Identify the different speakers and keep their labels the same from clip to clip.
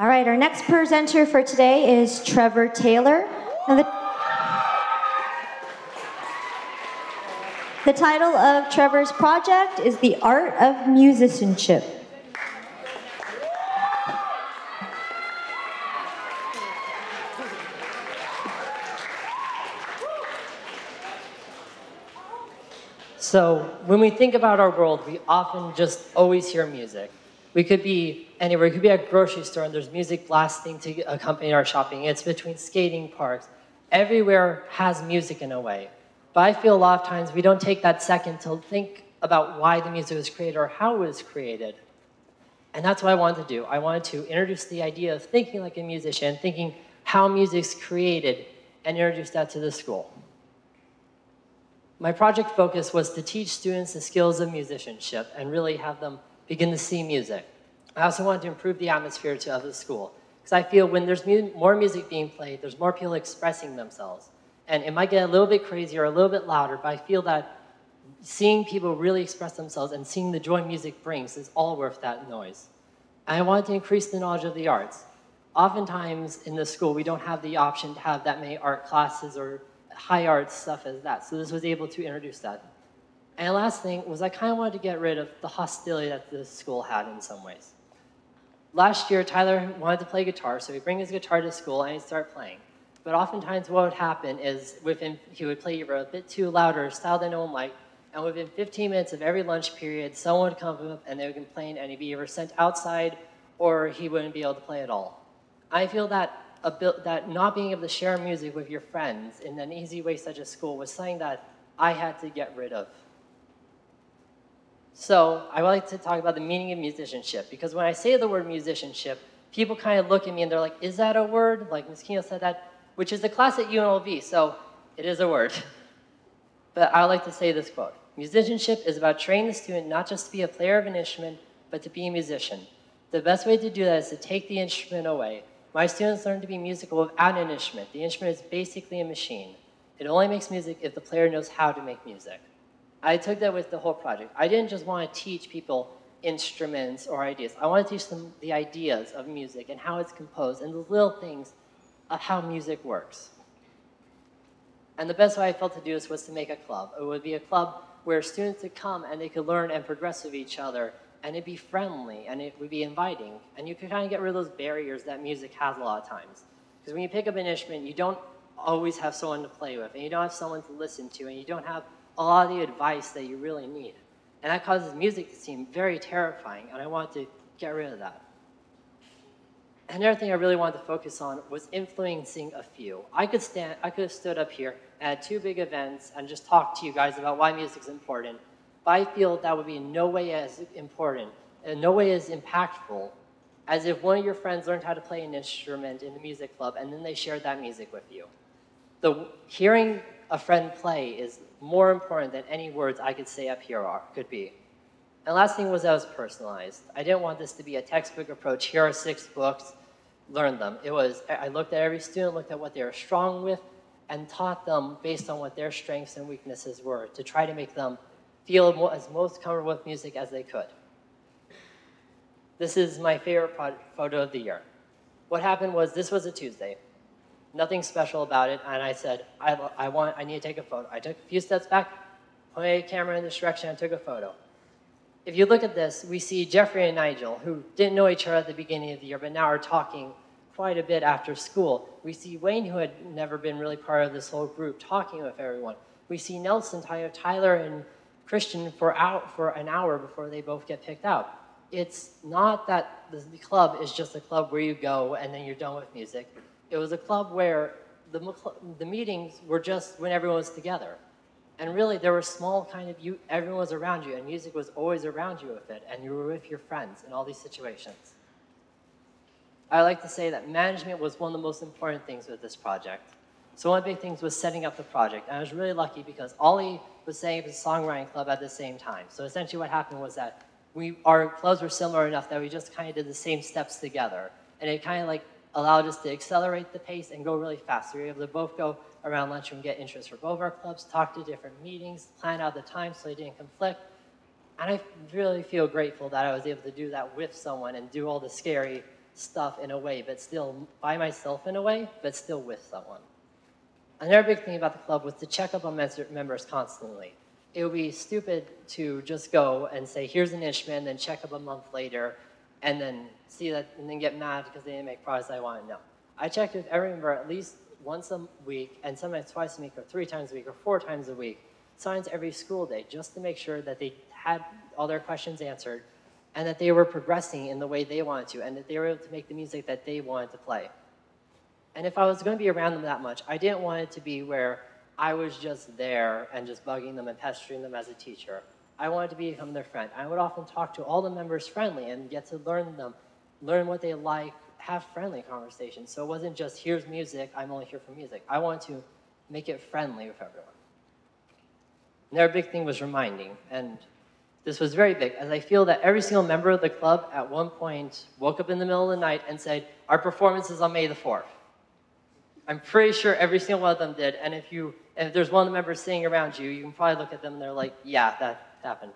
Speaker 1: All right, our next presenter for today is Trevor Taylor. The, the title of Trevor's project is The Art of Musicianship.
Speaker 2: So when we think about our world, we often just always hear music. We could be anywhere. We could be at a grocery store and there's music blasting to accompany our shopping. It's between skating parks. Everywhere has music in a way. But I feel a lot of times we don't take that second to think about why the music was created or how it was created. And that's what I wanted to do. I wanted to introduce the idea of thinking like a musician, thinking how music's created, and introduce that to the school. My project focus was to teach students the skills of musicianship and really have them begin to see music. I also wanted to improve the atmosphere to the school because I feel when there's mu more music being played, there's more people expressing themselves. And it might get a little bit crazier, a little bit louder, but I feel that seeing people really express themselves and seeing the joy music brings is all worth that noise. I wanted to increase the knowledge of the arts. Oftentimes in the school, we don't have the option to have that many art classes or high art stuff as that. So this was able to introduce that. And last thing was I kind of wanted to get rid of the hostility that the school had in some ways. Last year, Tyler wanted to play guitar, so he'd bring his guitar to school and he'd start playing. But oftentimes what would happen is within, he would play either a bit too loud or a style that no one liked, and within 15 minutes of every lunch period, someone would come up and they would complain and he'd be either sent outside or he wouldn't be able to play at all. I feel that that not being able to share music with your friends in an easy way such as school was something that I had to get rid of. So I like to talk about the meaning of musicianship because when I say the word musicianship, people kind of look at me and they're like, is that a word? Like Ms. Kino said that, which is the class at UNLV, so it is a word. But I like to say this quote, musicianship is about training the student not just to be a player of an instrument, but to be a musician. The best way to do that is to take the instrument away, my students learn to be musical without an instrument. The instrument is basically a machine. It only makes music if the player knows how to make music. I took that with the whole project. I didn't just want to teach people instruments or ideas. I want to teach them the ideas of music and how it's composed and the little things of how music works. And the best way I felt to do this was to make a club. It would be a club where students could come and they could learn and progress with each other and it'd be friendly and it would be inviting. And you could kind of get rid of those barriers that music has a lot of times. Because when you pick up an instrument, you don't always have someone to play with, and you don't have someone to listen to, and you don't have a lot of the advice that you really need. And that causes music to seem very terrifying, and I wanted to get rid of that. Another thing I really wanted to focus on was influencing a few. I could stand, I could have stood up here at two big events and just talked to you guys about why music is important, but I feel that would be in no way as important, in no way as impactful as if one of your friends learned how to play an instrument in the music club and then they shared that music with you. The hearing a friend play is more important than any words I could say up here are, could be. And last thing was that was personalized. I didn't want this to be a textbook approach. Here are six books, learn them. It was, I looked at every student, looked at what they were strong with, and taught them based on what their strengths and weaknesses were to try to make them feel as most comfortable with music as they could. This is my favorite photo of the year. What happened was this was a Tuesday. Nothing special about it, and I said, I, I, want, I need to take a photo. I took a few steps back, pointed a camera in this direction, and took a photo. If you look at this, we see Jeffrey and Nigel, who didn't know each other at the beginning of the year, but now are talking quite a bit after school. We see Wayne, who had never been really part of this whole group, talking with everyone. We see Nelson, Tyler, and Christian for, out, for an hour before they both get picked out. It's not that the club is just a club where you go and then you're done with music. It was a club where the, the meetings were just when everyone was together. And really, there were small kind of, you, everyone was around you, and music was always around you with it, and you were with your friends in all these situations. I like to say that management was one of the most important things with this project. So one of the big things was setting up the project. And I was really lucky because Ollie was setting up a songwriting club at the same time. So essentially what happened was that we, our clubs were similar enough that we just kind of did the same steps together. And it kind of like allowed us to accelerate the pace and go really fast. So We were able to both go around lunchroom, get interest for both our clubs, talk to different meetings, plan out the time so they didn't conflict. And I really feel grateful that I was able to do that with someone and do all the scary stuff in a way, but still by myself in a way, but still with someone. Another big thing about the club was to check up on members constantly. It would be stupid to just go and say, here's an instrument, and then check up a month later, and then see that, and then get mad because they didn't make progress I wanted. No. I checked with every member at least once a week, and sometimes twice a week, or three times a week, or four times a week, signs every school day, just to make sure that they had all their questions answered, and that they were progressing in the way they wanted to, and that they were able to make the music that they wanted to play. And if I was going to be around them that much, I didn't want it to be where I was just there and just bugging them and pestering them as a teacher. I wanted to become their friend. I would often talk to all the members friendly and get to learn them, learn what they like, have friendly conversations. So it wasn't just, here's music, I'm only here for music. I wanted to make it friendly with everyone. And their big thing was reminding, and this was very big, as I feel that every single member of the club at one point woke up in the middle of the night and said, our performance is on May the 4th. I'm pretty sure every single one of them did, and if you, if there's one of the members sitting around you, you can probably look at them and they're like, yeah, that happened.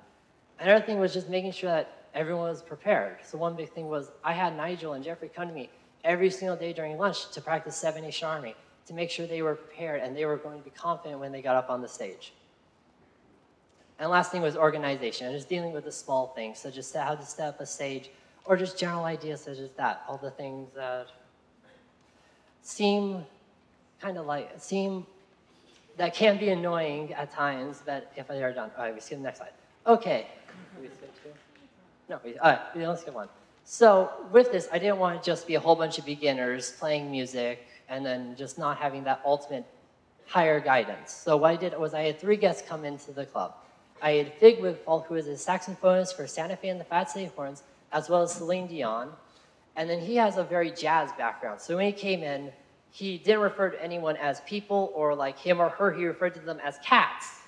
Speaker 2: Another thing was just making sure that everyone was prepared. So one big thing was I had Nigel and Jeffrey come to me every single day during lunch to practice Seven Nation Army to make sure they were prepared and they were going to be confident when they got up on the stage. And last thing was organization, and just dealing with the small things, such as how to set up a stage, or just general ideas such as that. All the things that seem kind of like, seem, that can be annoying at times, but if they are done. All right, we see the next slide. Okay. No, we, all right, let's skip one. So with this, I didn't want to just be a whole bunch of beginners playing music and then just not having that ultimate higher guidance. So what I did was I had three guests come into the club. I had Fig Wigfall, who is a saxophonist for Santa Fe and the Fat City Horns, as well as Celine Dion. And then he has a very jazz background. So when he came in, he didn't refer to anyone as people or like him or her, he referred to them as cats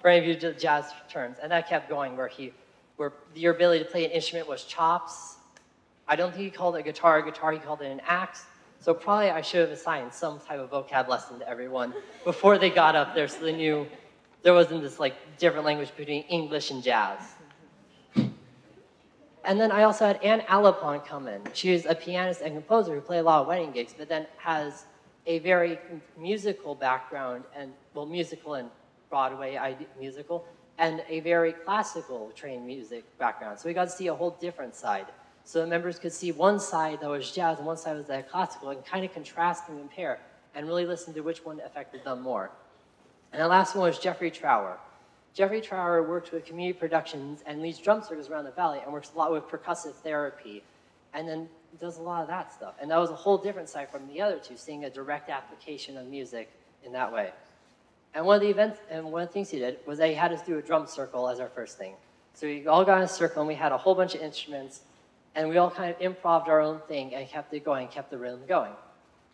Speaker 2: for any of you jazz terms. And that kept going where he where your ability to play an instrument was chops. I don't think he called it a guitar a guitar, he called it an axe. So probably I should have assigned some type of vocab lesson to everyone before they got up there so they knew there wasn't this like different language between English and jazz. And then I also had Anne Alapon come in. She's a pianist and composer who played a lot of wedding gigs, but then has a very musical background and, well, musical and Broadway musical, and a very classical trained music background. So we got to see a whole different side. So the members could see one side that was jazz and one side was that classical and kind of contrast and compare and really listen to which one affected them more. And the last one was Jeffrey Trower. Jeffrey Trower works with community productions and leads drum circles around the valley and works a lot with percussive therapy and then does a lot of that stuff. And that was a whole different side from the other two, seeing a direct application of music in that way. And one of the events, and one of the things he did was that he had us do a drum circle as our first thing. So we all got in a circle and we had a whole bunch of instruments and we all kind of improved our own thing and kept it going, kept the rhythm going.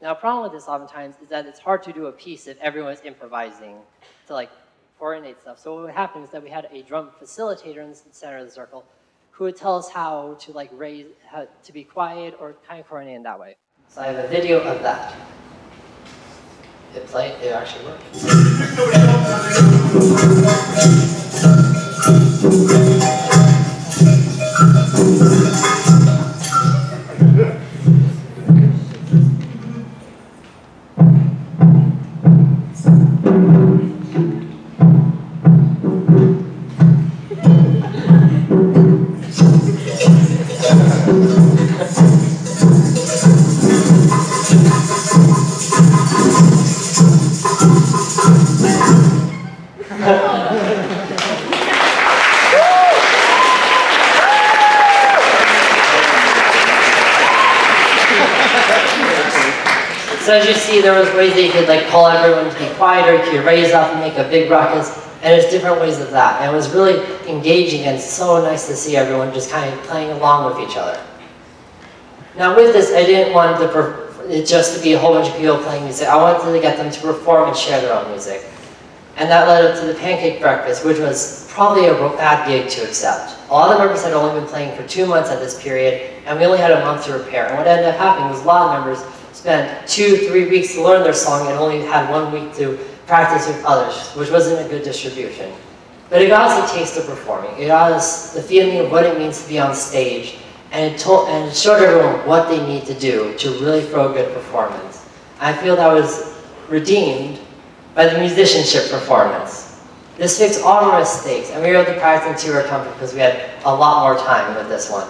Speaker 2: Now, a problem with this oftentimes is that it's hard to do a piece if everyone's improvising to like coordinate stuff. So what would happen is that we had a drum facilitator in the center of the circle who would tell us how to like raise, how to be quiet or kind of coordinate in that way. So I have a video of that. It played, it actually worked. as you see, there was ways that you could like call everyone to be quieter, you could raise up and make a big ruckus, and there's different ways of that. And it was really engaging and so nice to see everyone just kind of playing along with each other. Now with this, I didn't want it just to be a whole bunch of people playing music. I wanted to get them to perform and share their own music. And that led up to the pancake breakfast, which was probably a bad gig to accept. A lot of the members had only been playing for two months at this period, and we only had a month to prepare. And what ended up happening was a lot of members spent two, three weeks to learn their song and only had one week to practice with others, which wasn't a good distribution. But it got us a taste of performing. It got us the feeling of what it means to be on stage and it told and it showed everyone what they need to do to really throw a good performance. I feel that was redeemed by the musicianship performance. This fixed all our mistakes, and we were able to practice into our comfort because we had a lot more time with this one.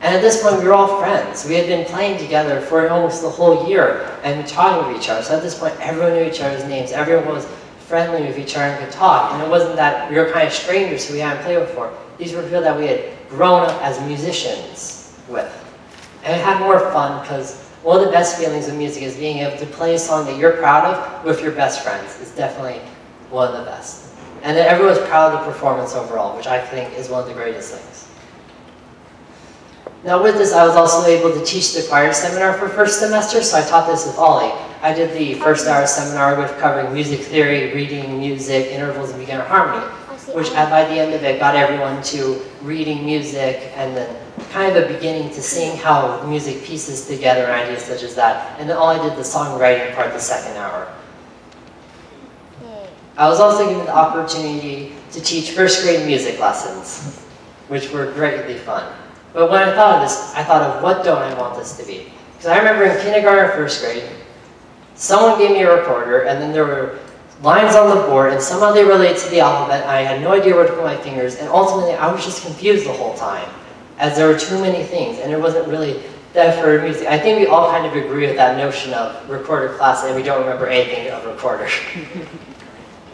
Speaker 2: And at this point, we were all friends. We had been playing together for almost the whole year and talking with each other. So at this point, everyone knew each other's names. Everyone was friendly with each other and could talk. And it wasn't that we were kind of strangers who we hadn't played before. These were people that we had grown up as musicians with. And it had more fun because one of the best feelings of music is being able to play a song that you're proud of with your best friends. It's definitely one of the best. And then everyone's proud of the performance overall, which I think is one of the greatest things. Now with this, I was also able to teach the choir seminar for first semester, so I taught this with Ollie. I did the first hour seminar with covering music theory, reading music, intervals, and beginner harmony, which by the end of it got everyone to reading music and then kind of a beginning to seeing how music pieces together and ideas such as that. And then all I did the songwriting part the second hour. I was also given the opportunity to teach first grade music lessons, which were greatly fun. But when I thought of this, I thought of what don't I want this to be? Because I remember in kindergarten or first grade, someone gave me a recorder and then there were lines on the board and somehow they related to the alphabet. I had no idea where to put my fingers and ultimately I was just confused the whole time as there were too many things and it wasn't really that for music. I think we all kind of agree with that notion of recorder class and we don't remember anything of recorder.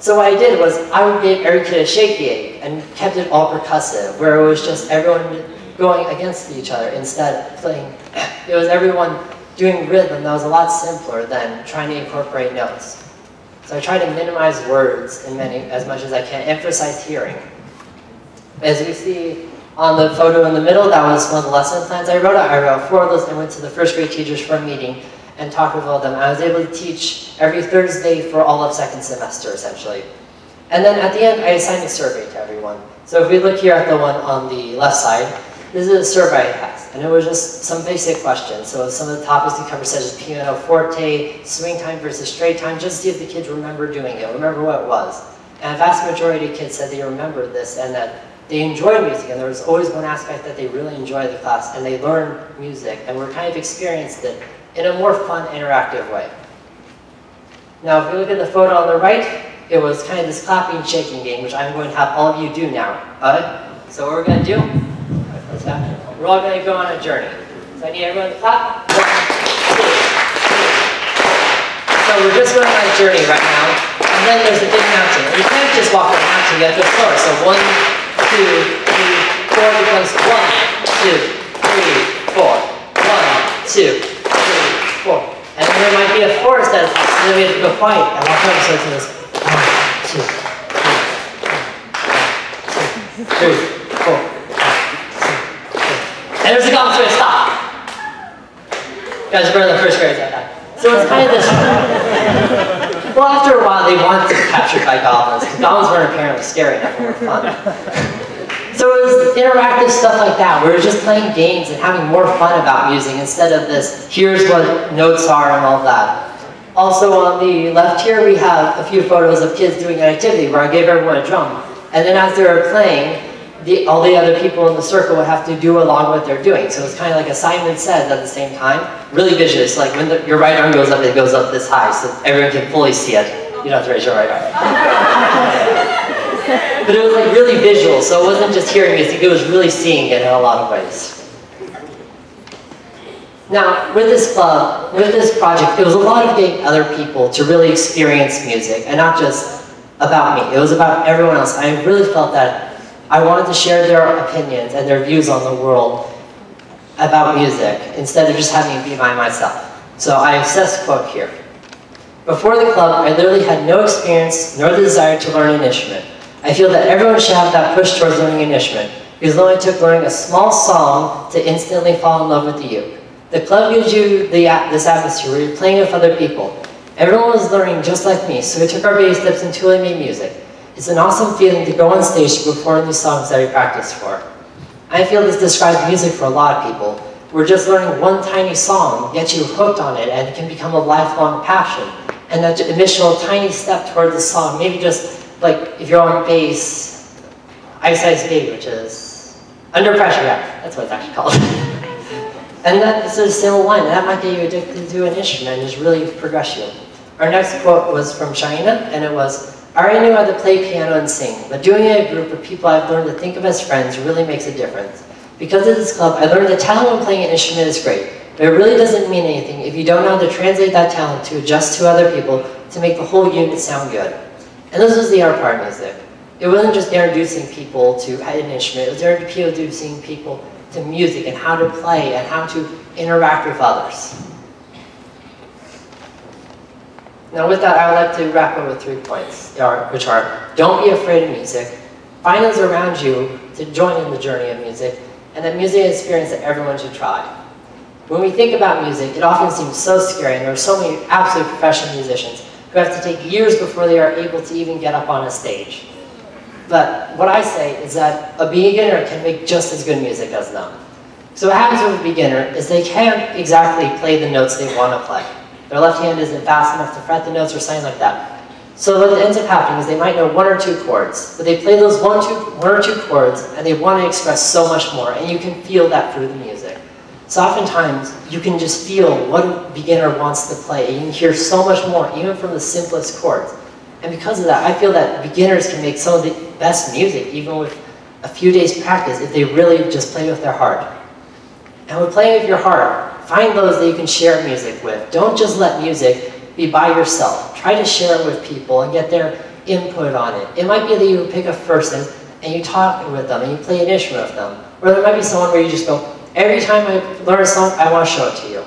Speaker 2: so what I did was I give every kid a shaky egg and kept it all percussive where it was just everyone going against each other instead of playing. It was everyone doing rhythm that was a lot simpler than trying to incorporate notes. So I try to minimize words in many, as much as I can, emphasize hearing. As we see on the photo in the middle, that was one of the lesson plans I wrote. I wrote four of those and went to the first grade teachers for a meeting and talk with all of them. I was able to teach every Thursday for all of second semester, essentially. And then at the end, I assigned a survey to everyone. So if we look here at the one on the left side, this is a survey I passed, and it was just some basic questions. So some of the topics we covered such as piano forte, swing time versus straight time, just to see if the kids remember doing it, remember what it was. And a vast majority of kids said they remembered this and that they enjoyed music, and there was always one aspect that they really enjoyed the class, and they learned music, and were kind of experienced it in a more fun, interactive way. Now, if you look at the photo on the right, it was kind of this clapping, shaking game, which I'm going to have all of you do now. Uh, so what we're going to do we're all going to go on a journey. So I need everyone to clap. So we're just going on a journey right now. And then there's a big mountain. You can't just walk on the mountain, you have to explore. So one, two, three, four becomes one, two, three, four. One, two, four. And then there might be a forest that so then we have to go quiet and over so it's this. One, two, three, four. And there's a gong switch, stop. Guys are better than first grade at that. So it's kind of this, well after a while they to be captured by goblins, goblins weren't apparently scary enough, were fun. Interactive stuff like that, we were just playing games and having more fun about music instead of this, here's what notes are and all that. Also on the left here we have a few photos of kids doing an activity where I gave everyone a drum. And then as they were playing, the, all the other people in the circle would have to do along what they're doing. So it's kind of like a Simon says at the same time. Really vicious, like when the, your right arm goes up, it goes up this high so everyone can fully see it. You don't have to raise your right arm. but it was like really visual, so it wasn't just hearing music, it was really seeing it in a lot of ways. Now, with this club, with this project, it was a lot of getting other people to really experience music, and not just about me. It was about everyone else. I really felt that I wanted to share their opinions and their views on the world about music instead of just having it be by myself. So I assessed quote here. Before the club, I literally had no experience nor the desire to learn an instrument. I feel that everyone should have that push towards learning an instrument because it only took learning a small song to instantly fall in love with the uke. The club gives you the, this atmosphere where you're playing with other people. Everyone was learning just like me, so we took our baby steps until we made music. It's an awesome feeling to go on stage to perform these songs that we practice for. I feel this describes music for a lot of people. We're just learning one tiny song, yet you're hooked on it and it can become a lifelong passion. And that initial tiny step toward the song, maybe just like if you're on bass, Ice Ice Baby, which is under pressure, yeah, that's what it's actually called. And that is a simple line. That might get you addicted to an instrument and just really progress you. Our next quote was from China, and it was, I already knew how to play piano and sing, but doing it in a group of people I've learned to think of as friends really makes a difference. Because of this club, I learned that talent when playing an instrument is great, but it really doesn't mean anything if you don't know how to translate that talent to adjust to other people to make the whole unit sound good. And this was the art part of music. It wasn't just introducing people to an instrument, it was introducing people to music and how to play and how to interact with others. Now with that, I would like to wrap up with three points, which are, don't be afraid of music, find those around you to join in the journey of music, and that music is an experience that everyone should try. When we think about music, it often seems so scary, and there are so many absolute professional musicians who have to take years before they are able to even get up on a stage. But what I say is that a beginner can make just as good music as them. So what happens with a beginner is they can't exactly play the notes they want to play. Their left hand isn't fast enough to fret the notes or something like that. So what ends up happening is they might know one or two chords, but they play those one, two, one or two chords and they want to express so much more, and you can feel that through the music. So oftentimes, you can just feel what a beginner wants to play. You can hear so much more, even from the simplest chords. And because of that, I feel that beginners can make some of the best music, even with a few days practice, if they really just play with their heart. And with playing with your heart, Find those that you can share music with. Don't just let music be by yourself. Try to share it with people and get their input on it. It might be that you pick a person and you talk with them and you play an instrument with them. Or there might be someone where you just go, every time I learn a song, I want to show it to you.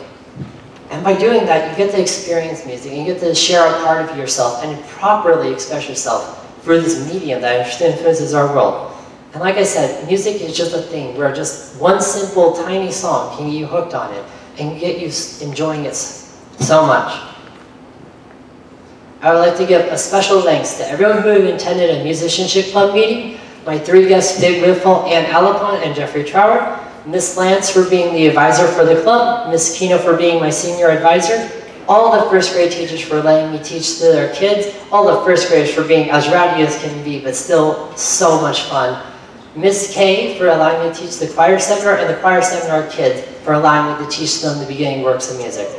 Speaker 2: And by doing that, you get to experience music and you get to share a part of yourself and properly express yourself through this medium that influences our world. And like I said, music is just a thing where just one simple, tiny song can get you hooked on it and get you enjoying it so much. I would like to give a special thanks to everyone who attended a musicianship club meeting, my three guests, Dave Whiffle, Ann Alapon, and Jeffrey Trower, Miss Lance for being the advisor for the club, Miss Kino for being my senior advisor, all the first grade teachers for letting me teach to their kids, all the first graders for being as rowdy as can be, but still so much fun. Miss K for allowing me to teach the choir seminar, and the choir seminar kids for allowing me to teach them the beginning works of music.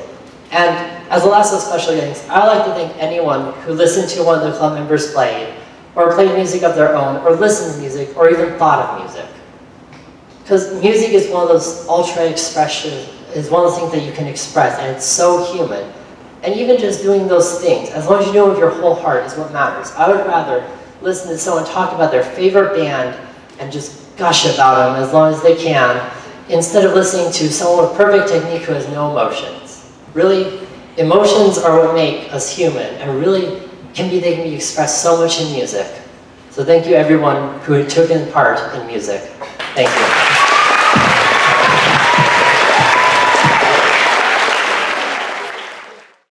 Speaker 2: And as a last of special things, I would like to thank anyone who listened to one of the club members play, or played music of their own, or listened to music, or even thought of music. Because music is one of those ultra expression, is one of the things that you can express, and it's so human. And even just doing those things, as long as you do it with your whole heart, is what matters. I would rather listen to someone talk about their favorite band and just gush about them as long as they can, instead of listening to someone with perfect technique who has no emotions. Really, emotions are what make us human, and really can be, they can be expressed so much in music. So thank you everyone who took in part in music. Thank you.